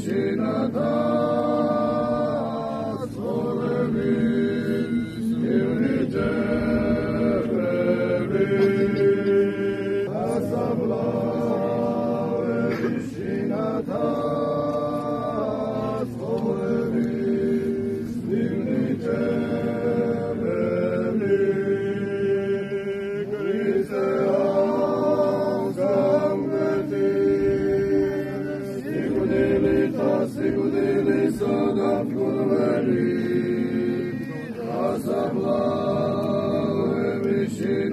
Shabbat. пригодилися нам конвері, та за благовим вічі.